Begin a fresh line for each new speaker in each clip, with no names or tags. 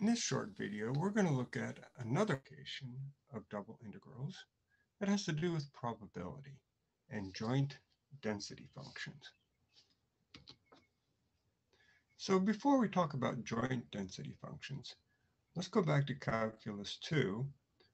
In this short video, we're going to look at another application of double integrals that has to do with probability and joint density functions. So before we talk about joint density functions, let's go back to Calculus 2,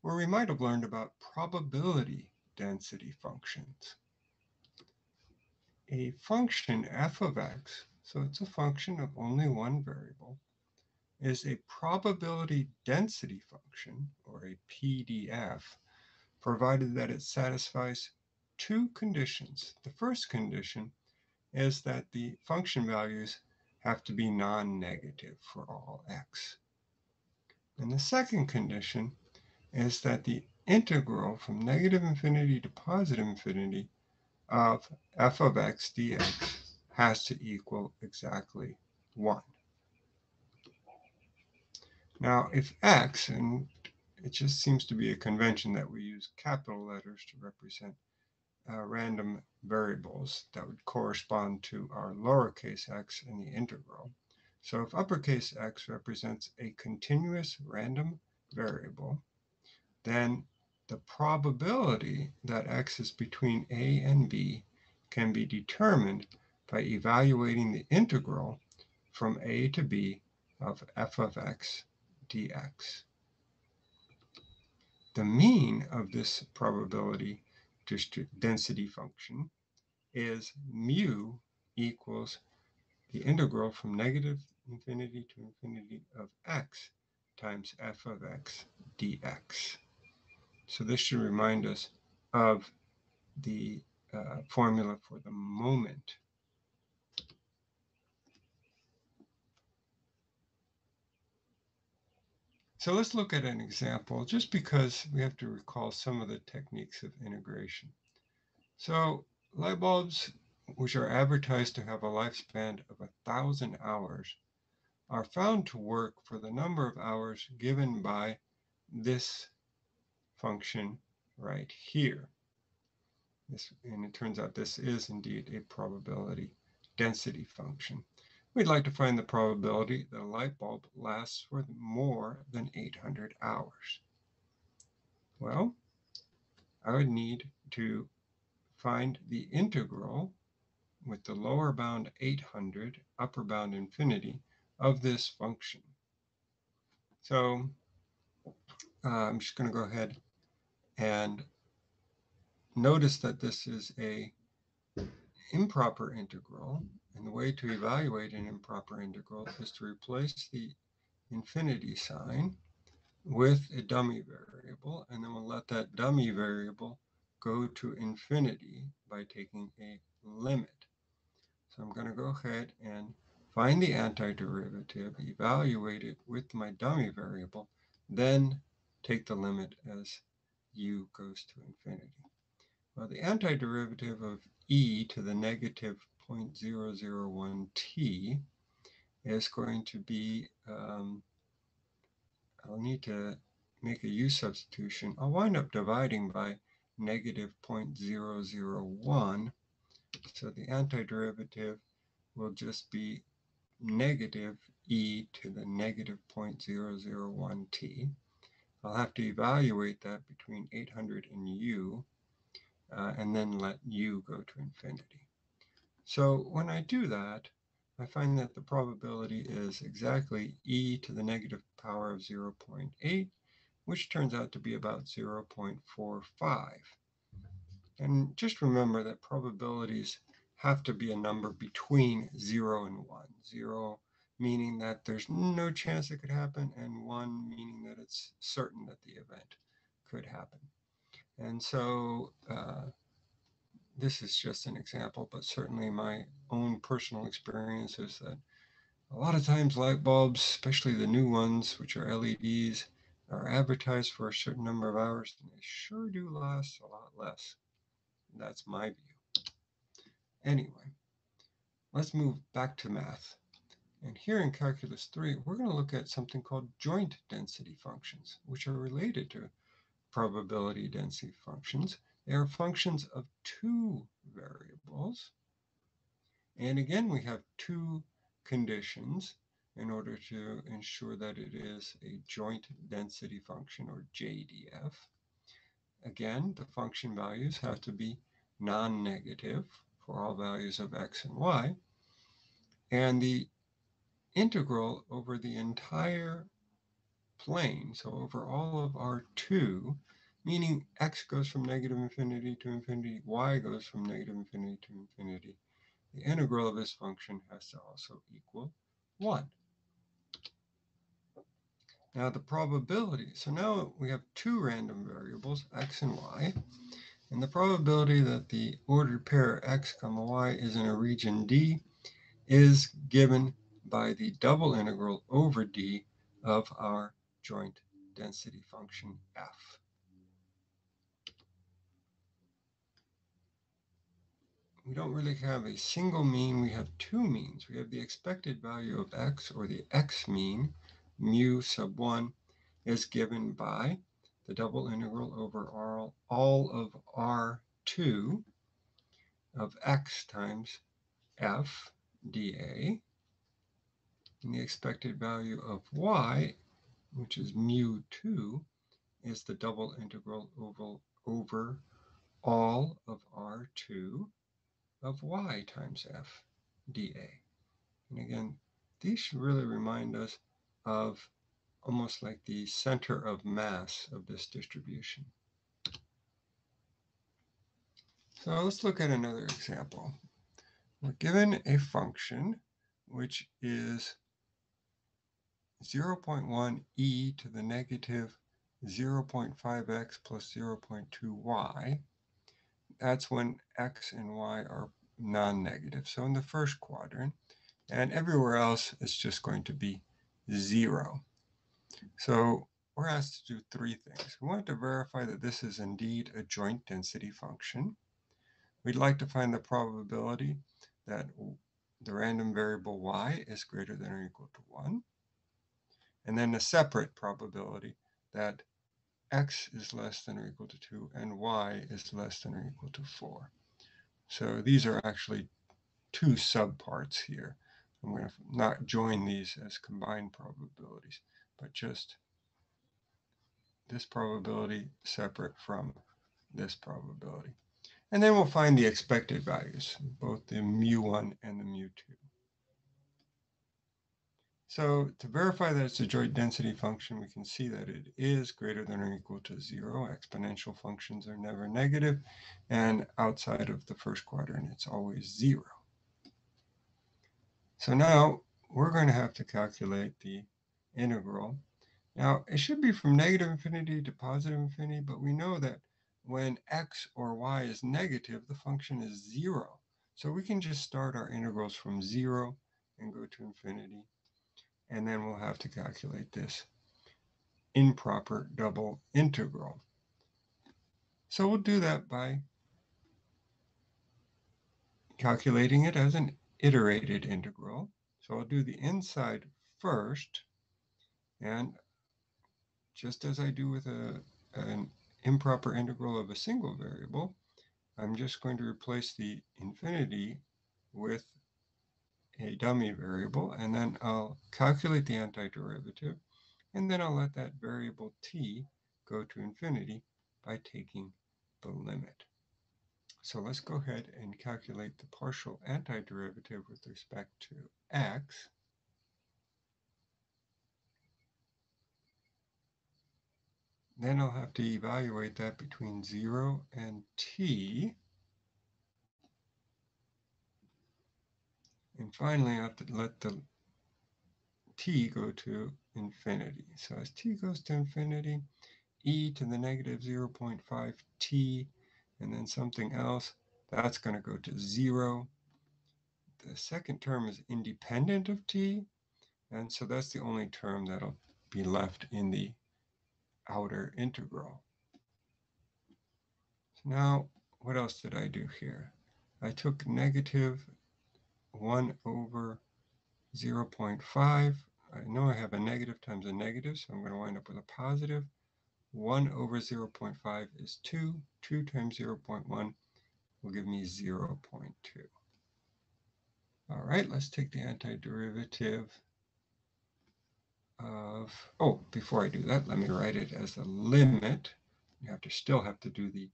where we might have learned about probability density functions. A function f of x, so it's a function of only one variable, is a probability density function, or a PDF, provided that it satisfies two conditions. The first condition is that the function values have to be non-negative for all x. And the second condition is that the integral from negative infinity to positive infinity of f of x dx has to equal exactly 1. Now, if x, and it just seems to be a convention that we use capital letters to represent uh, random variables that would correspond to our lowercase x in the integral. So if uppercase x represents a continuous random variable, then the probability that x is between a and b can be determined by evaluating the integral from a to b of f of x dx. The mean of this probability density function is mu equals the integral from negative infinity to infinity of x times f of x dx. So this should remind us of the uh, formula for the moment So let's look at an example just because we have to recall some of the techniques of integration. So light bulbs, which are advertised to have a lifespan of a thousand hours, are found to work for the number of hours given by this function right here. This, and it turns out this is indeed a probability density function. We'd like to find the probability that a light bulb lasts for more than 800 hours. Well, I would need to find the integral with the lower bound 800, upper bound infinity of this function. So uh, I'm just going to go ahead and notice that this is a improper integral and the way to evaluate an improper integral is to replace the infinity sign with a dummy variable, and then we'll let that dummy variable go to infinity by taking a limit. So I'm going to go ahead and find the antiderivative, evaluate it with my dummy variable, then take the limit as u goes to infinity. Well, the antiderivative of e to the negative 0.001t is going to be, um, I'll need to make a u substitution. I'll wind up dividing by negative 0.001. So the antiderivative will just be negative e to the negative 0.001t. I'll have to evaluate that between 800 and u, uh, and then let u go to infinity. So when I do that, I find that the probability is exactly e to the negative power of 0.8, which turns out to be about 0.45. And just remember that probabilities have to be a number between 0 and 1. 0 meaning that there's no chance it could happen, and 1 meaning that it's certain that the event could happen. And so uh, this is just an example, but certainly my own personal experience is that a lot of times light bulbs, especially the new ones, which are LEDs, are advertised for a certain number of hours, and they sure do last a lot less. That's my view. Anyway, let's move back to math. And here in Calculus 3, we're going to look at something called joint density functions, which are related to probability density functions. They are functions of two variables. And again, we have two conditions. in order to ensure that it is a joint density function or JDF. Again, the function values have to be non-negative for all values of x and y. And the integral over the entire plane, so over all of R2, meaning x goes from negative infinity to infinity, y goes from negative infinity to infinity, the integral of this function has to also equal 1. Now the probability, so now we have two random variables, x and y, and the probability that the ordered pair x comma y is in a region D is given by the double integral over D of our joint density function f. We don't really have a single mean, we have two means. We have the expected value of x, or the x mean, mu sub 1 is given by the double integral over all, all of r2 of x times f dA. And the expected value of y, which is mu 2, is the double integral over, over all of r2 of y times f dA. And again, these should really remind us of almost like the center of mass of this distribution. So let's look at another example. We're given a function which is 0.1 e to the negative 0.5x plus 0.2y. That's when x and y are non-negative. So in the first quadrant, and everywhere else, it's just going to be zero. So we're asked to do three things. We want to verify that this is indeed a joint density function. We'd like to find the probability that the random variable y is greater than or equal to 1. And then a separate probability that x is less than or equal to 2 and y is less than or equal to 4. So these are actually two subparts here. I'm going to not join these as combined probabilities, but just this probability separate from this probability. And then we'll find the expected values, both the mu1 and the mu2. So to verify that it's a joint density function, we can see that it is greater than or equal to zero. Exponential functions are never negative, and outside of the first quadrant, it's always zero. So now we're going to have to calculate the integral. Now it should be from negative infinity to positive infinity, but we know that when x or y is negative, the function is zero. So we can just start our integrals from zero and go to infinity. And then we'll have to calculate this improper double integral. So we'll do that by calculating it as an iterated integral. So I'll do the inside first. And just as I do with a, an improper integral of a single variable, I'm just going to replace the infinity with a dummy variable, and then I'll calculate the antiderivative, and then I'll let that variable t go to infinity by taking the limit. So let's go ahead and calculate the partial antiderivative with respect to x. Then I'll have to evaluate that between 0 and t. And finally, I have to let the t go to infinity. So as t goes to infinity, e to the negative 0.5 t and then something else, that's going to go to zero. The second term is independent of t, and so that's the only term that'll be left in the outer integral. So now, what else did I do here? I took negative 1 over 0.5. I know I have a negative times a negative, so I'm going to wind up with a positive. 1 over 0.5 is 2. 2 times 0.1 will give me 0.2. All right, let's take the antiderivative of, oh, before I do that, let me write it as a limit. You have to still have to do the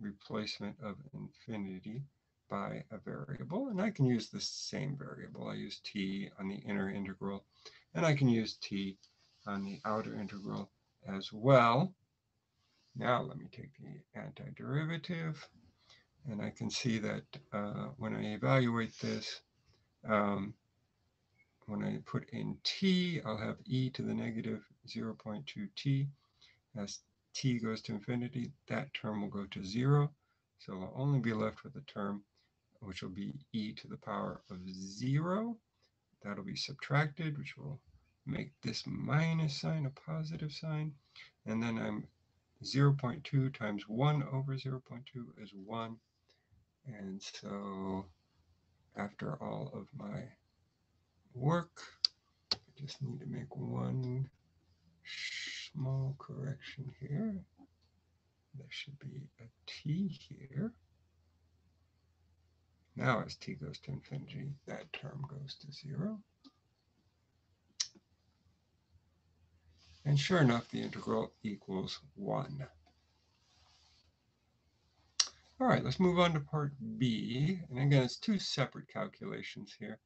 replacement of infinity by a variable. And I can use the same variable. I use t on the inner integral, and I can use t on the outer integral as well. Now let me take the antiderivative, and I can see that uh, when I evaluate this, um, when I put in t, I'll have e to the negative 0.2t. As t goes to infinity, that term will go to 0. So I'll only be left with a term which will be e to the power of 0. That'll be subtracted, which will make this minus sign a positive sign. And then I'm 0.2 times 1 over 0.2 is 1. And so after all of my work. I just need to make one small correction here. There should be a t here. Now as t goes to infinity, that term goes to zero. And sure enough, the integral equals one. All right, let's move on to part B. And again, it's two separate calculations here.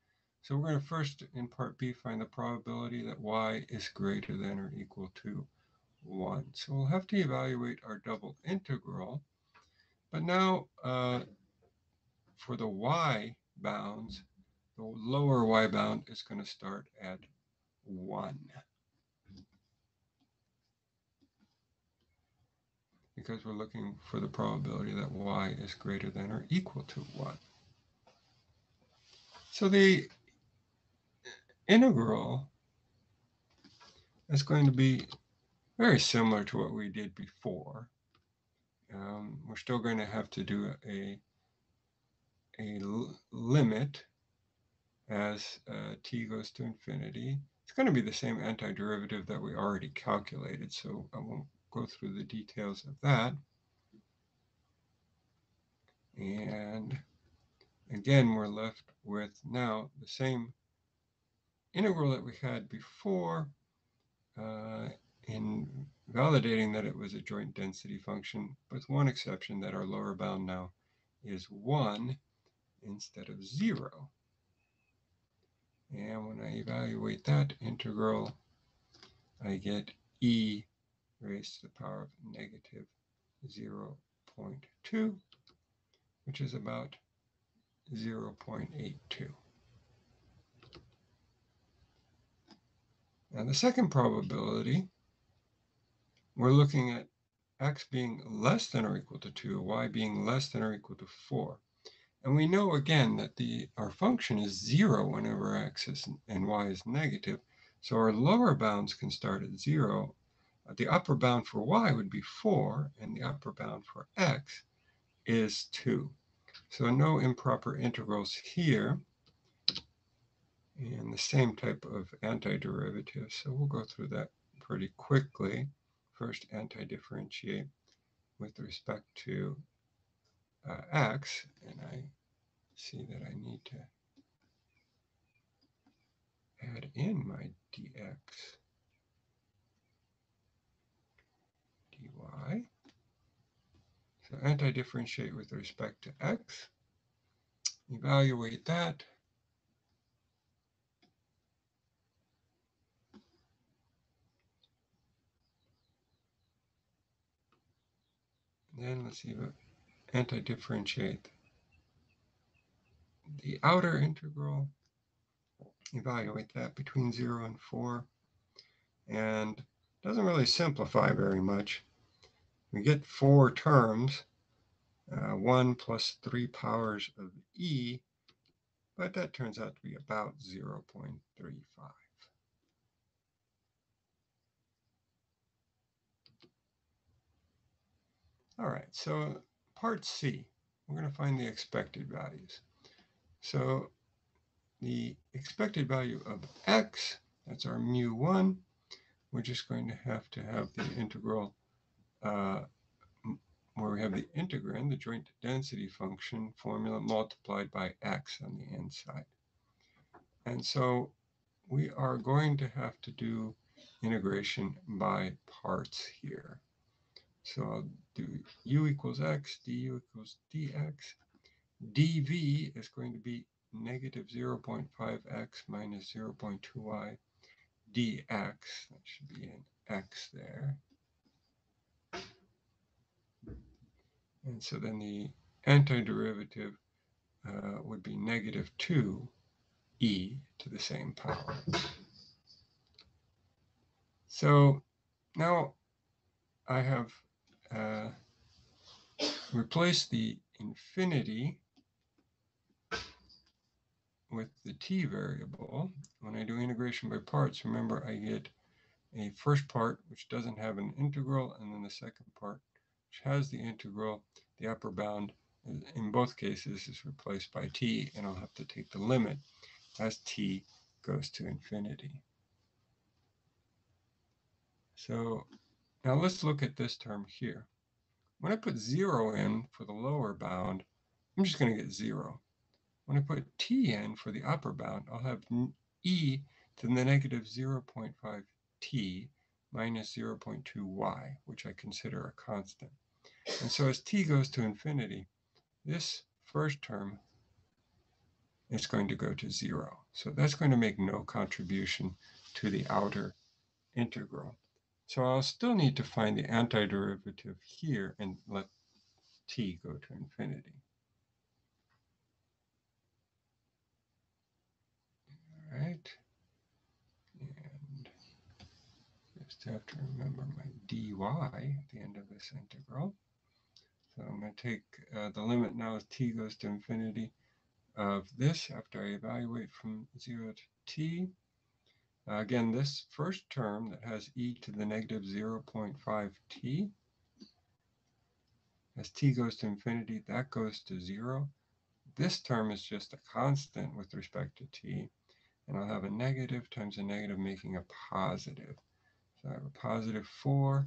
So we're going to first, in part B, find the probability that y is greater than or equal to 1. So we'll have to evaluate our double integral. But now, uh, for the y bounds, the lower y bound is going to start at 1. Because we're looking for the probability that y is greater than or equal to 1. So the integral is going to be very similar to what we did before. Um, we're still going to have to do a, a limit as uh, t goes to infinity. It's going to be the same antiderivative that we already calculated, so I won't go through the details of that. And again, we're left with now the same integral that we had before uh, in validating that it was a joint density function, with one exception that our lower bound now is 1 instead of 0. And when I evaluate that integral, I get e raised to the power of negative 0.2, which is about 0.82. Now the second probability, we're looking at x being less than or equal to 2, y being less than or equal to 4. And we know again that the our function is 0 whenever x is and y is negative. So our lower bounds can start at 0. Uh, the upper bound for y would be 4, and the upper bound for x is 2. So no improper integrals here and the same type of antiderivative. So we'll go through that pretty quickly. First, antidifferentiate with respect to uh, x, and I see that I need to add in my dx dy. So anti-differentiate with respect to x, evaluate that, Then let's see what anti-differentiate the outer integral, evaluate that between 0 and 4, and doesn't really simplify very much. We get four terms, uh, 1 plus 3 powers of e, but that turns out to be about 0.35. All right, so part C, we're going to find the expected values. So the expected value of x, that's our mu1, we're just going to have to have the integral uh, where we have the integrand, the joint density function formula multiplied by x on the inside. And so we are going to have to do integration by parts here. So I'll do u equals x, du equals dx. dv is going to be negative 0.5x minus 0.2y dx. That should be an x there. And so then the antiderivative uh, would be negative 2 e to the same power. So now I have uh, replaced the infinity with the t variable. When I do integration by parts, remember I get a first part which doesn't have an integral, and then the second part which has the integral. The upper bound in both cases is replaced by t, and I'll have to take the limit as t goes to infinity. So now let's look at this term here. When I put 0 in for the lower bound, I'm just going to get 0. When I put t in for the upper bound, I'll have e to the negative 0.5t minus 0.2y, which I consider a constant. And so as t goes to infinity, this first term is going to go to 0. So that's going to make no contribution to the outer integral. So I'll still need to find the antiderivative here and let t go to infinity. All right. And just have to remember my dy at the end of this integral. So I'm going to take uh, the limit now as t goes to infinity of this after I evaluate from 0 to t. Uh, again, this first term that has e to the negative 0.5t, as t goes to infinity, that goes to 0. This term is just a constant with respect to t, and I'll have a negative times a negative making a positive. So I have a positive 4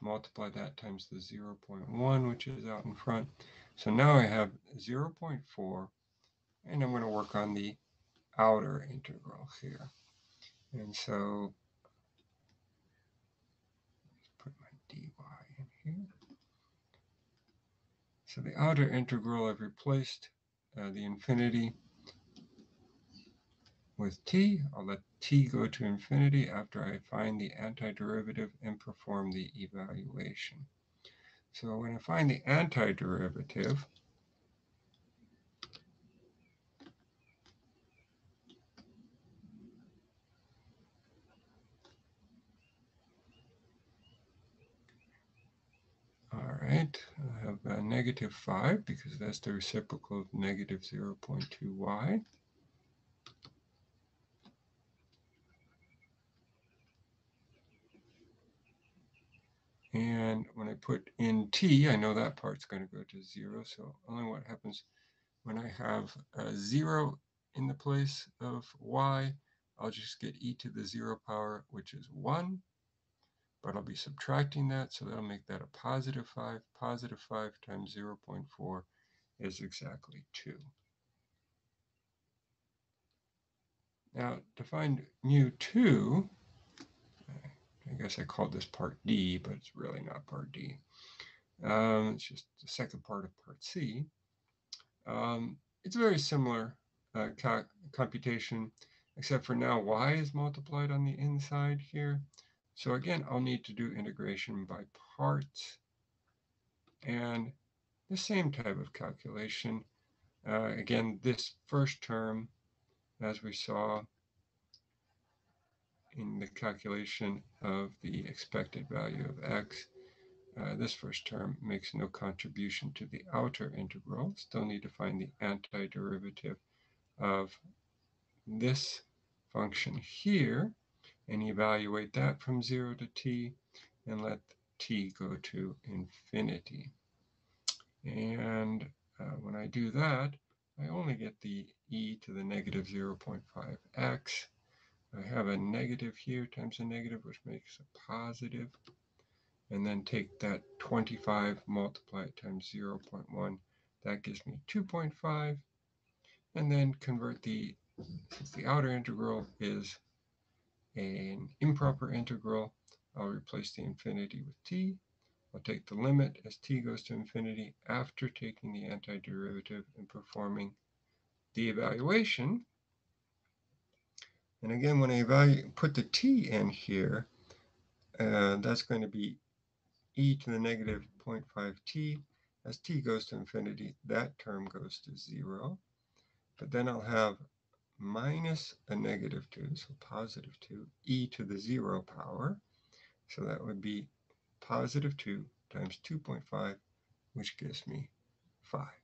multiply that times the 0.1, which is out in front. So now I have 0.4, and I'm going to work on the outer integral here. And so put my dy in here. So the outer integral, I've replaced uh, the infinity with t. I'll let t go to infinity after I find the antiderivative and perform the evaluation. So when I find the antiderivative, All I uh, have a negative 5 because that's the reciprocal of negative 0.2y. And when I put in t, I know that part's going to go to 0. So only what happens when I have a 0 in the place of y, I'll just get e to the 0 power, which is 1. But I'll be subtracting that, so that'll make that a positive 5. Positive 5 times 0.4 is exactly 2. Now, to find mu 2, I guess I called this part D, but it's really not part D. Um, it's just the second part of part C. Um, it's a very similar uh, computation, except for now y is multiplied on the inside here. So again, I'll need to do integration by parts and the same type of calculation. Uh, again, this first term, as we saw, in the calculation of the expected value of x. Uh, this first term makes no contribution to the outer integral. Still need to find the antiderivative of this function here and evaluate that from 0 to t and let t go to infinity. And uh, when I do that, I only get the e to the negative 0.5x I have a negative here times a negative, which makes a positive. And then take that 25, multiply it times 0.1. That gives me 2.5. And then convert the since the outer integral is an improper integral, I'll replace the infinity with t. I'll take the limit as t goes to infinity after taking the antiderivative and performing the evaluation. And again, when I evaluate, put the t in here, uh, that's going to be e to the negative 0.5t. As t goes to infinity, that term goes to 0. But then I'll have minus a negative 2, so positive 2, e to the 0 power. So that would be positive 2 times 2.5, which gives me 5.